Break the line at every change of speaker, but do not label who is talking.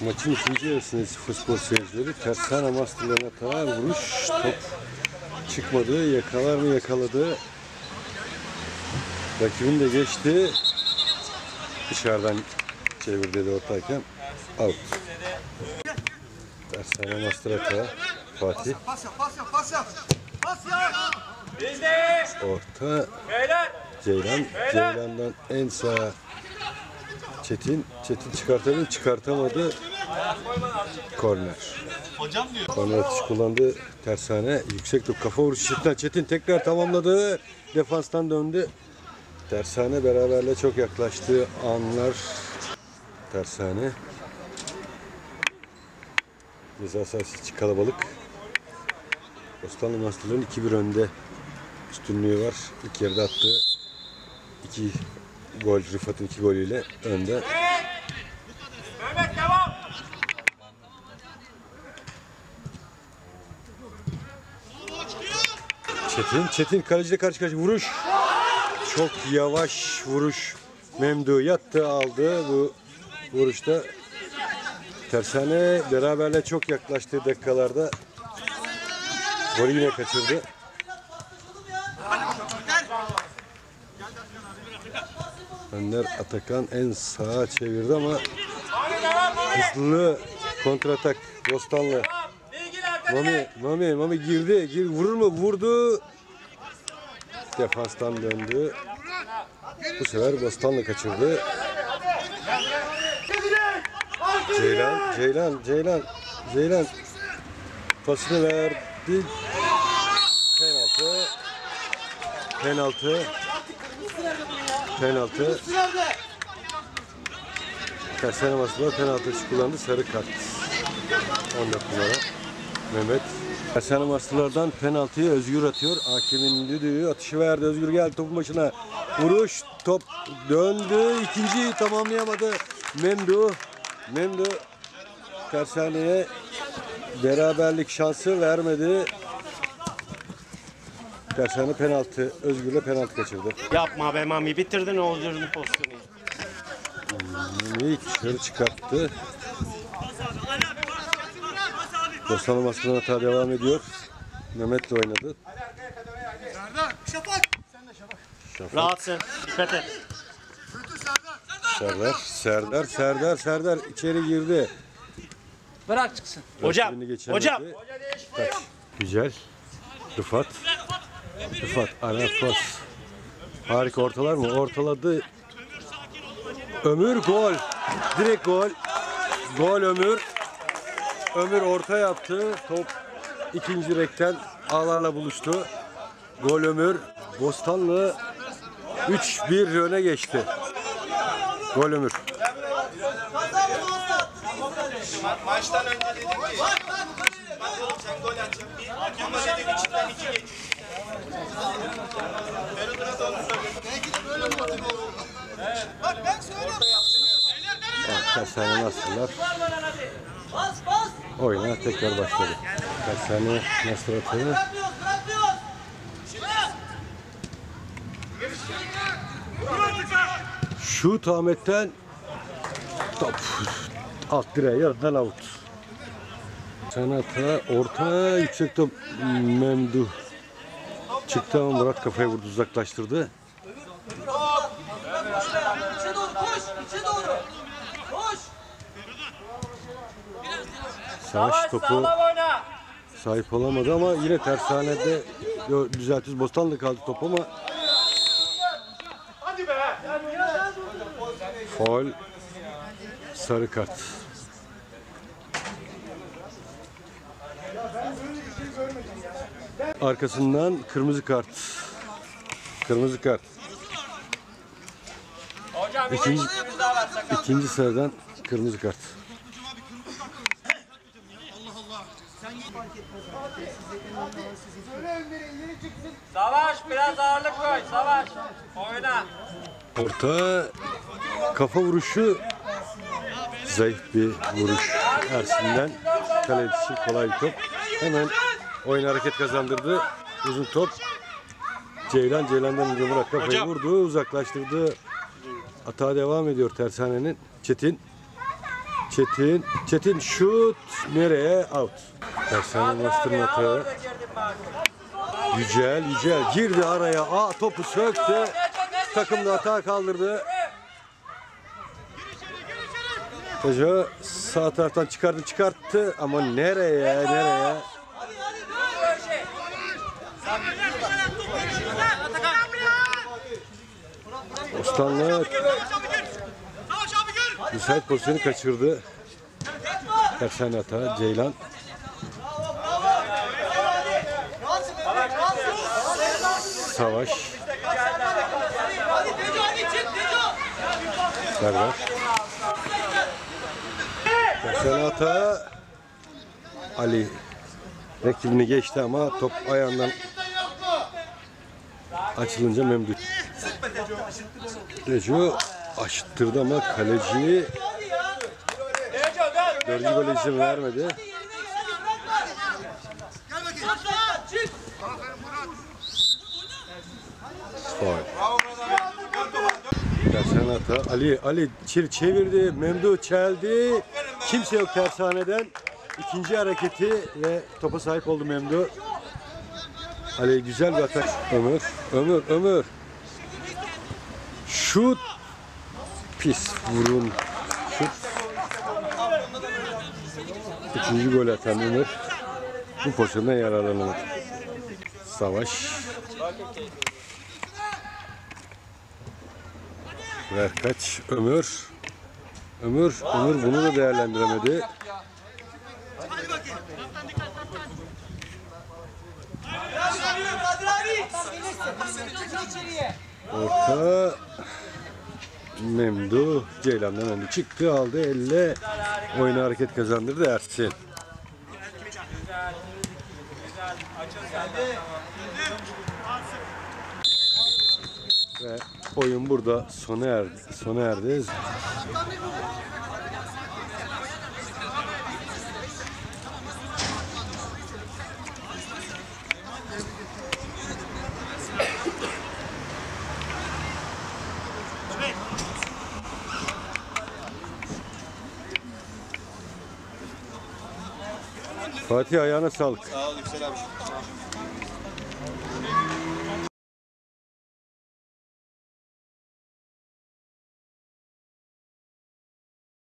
Maçın ikinci yarısında futbol seyircileri tersane masterlarına ta vuruş top çıkmadı. Yakalar mı yakaladı. Rakibini de geçti. Dışarıdan çevirdi de ortayken out. Tersane master hata. Fatih orta. Ceylan. Ceylan'dan en sağ Çetin. Çetin çıkartabildi. Çıkartamadı. Korner.
Hocam diyor.
Korner atışı kullandı. Tersane. Yüksek top. Kafa vuruşu Çetin. Çetin tekrar tamamladı. Defanstan döndü. Tersane beraberle çok yaklaştığı anlar. Tersane. Ceza sahası kalabalık. Osmanlı Master'ların 2-1 önde üstünlüğü var. İlk yarıda attığı iki gol, Rıfat'ın iki golüyle önde. Çetin, Çetin kaleciyle karşı karşıya vuruş. Çok yavaş vuruş. Memdu yattı aldı bu vuruşta. Tersane beraberle çok yaklaştığı dakikalarda golü yine kaçırdı. Önder Atakan en sağa çevirdi ama hızlı kontratak Bostanlı. Mami, Mami, Mami girdi. Gir, vurur mu? Vurdu. Defanstan döndü. Bu sefer Bostanlı kaçırdı. Ceylan, Ceylan, Ceylan, Ceylan pasını verdi. Penaltı. Penaltı. Penaltı. Tersane masada penaltı kullandı. Sarı kart. 14 numara. Mehmet. Hasan Marslılardan penaltıyı Özgür atıyor. Hakemin düdüğü atışı verdi. Özgür geldi topun başına. Vuruş top döndü. İkinciyi tamamlayamadı. Memdu. Memdu Tersane'ye beraberlik şansı vermedi. Tersane penaltı. Özgür'le penaltı kaçırdı.
Yapma be Mami bitirdin Oğuzcan'ın pozisyonu.
Mami'yi dışarı çıkarttı. Bostanlı Maskı'nın hata devam ediyor. Mehmet'le oynadı.
Serdar, Şafak. Sen de Şafak.
Rahatsın. Dikkat et.
Serdar.
Serdar, Serdar, Serdar, Serdar içeri girdi.
Bırak çıksın. Hocam. Hocam.
Kaç. Güzel. Rıfat. Rıfat, ara pas. Harika ortalar mı? Ortaladı. Ömür gol. Direkt gol. Gol Ömür. Ömür orta yaptı. Top ikinci rekten ağlarla buluştu. Gol Ömür. Bostanlı 3-1 öne geçti. Gol Ömür.
Maçtan önce
Tersane Nasırlar oyuna tekrar başladı. Tersane Nasır atıyor. Şut Ahmet'ten top alt direğe yanından out. Sanata orta yüksek top Memduh çıktı ama Murat kafaya vurdu uzaklaştırdı. Savaş topu sahip olamadı ama yine tersanede düzeltiyoruz. Bostanlı kaldı top ama Foul sarı kart. Arkasından kırmızı kart. Kırmızı kart.
Hocam
İkinci,
bir daha ver sakın.
ikinci sıradan kırmızı kart.
Savaş biraz ağırlık koy. Savaş. Oyna.
Orta kafa vuruşu zayıf bir vuruş. Ersin'den kale dışı kolay bir top. Hemen oyun hareket kazandırdı. Uzun top. Ceylan Ceylan'dan önce Murat kafayı vurdu. Uzaklaştırdı. Hata devam ediyor Tersane'nin. Çetin. Çetin. Çetin şut nereye? Out. Tersane bastırma hata.
Orada girdim bak.
Yücel, Yücel girdi araya. Aa topu söktü. Takım da hata kaldırdı. Hoca sağ taraftan çıkardı çıkarttı ama nereye nereye? Osmanlı müsait pozisyonu kaçırdı. Tersane hata Ceylan. Savaş. Serdar. Tersane hata. Ali rakibini geçti ama top ayağından açılınca Memduh. Teco aşıttırdı ama kaleci dördüncü gol izin vermedi. Faul. Tersane. Ali, Ali çir çevirdi. Memduh çeldi. Kimse yok tersaneden. İkinci hareketi ve topa sahip oldu Memduh. Ali güzel bir atak. Ömür, Ömür, Ömür. Şut. Pis vurun. Şut. Üçüncü gol atan Ömür. Bu pozisyondan yararlanamadı. Savaş. Ver kaç Ömür. Ömür, Ömür bunu da değerlendiremedi. Orta Memdu Ceylan'dan önde çıktı aldı elle oyuna hareket kazandırdı Ersin. Ve oyun burada sona erdi. Sona erdi. Fatih ayağına sağlık.
Sağ ol Yüksel.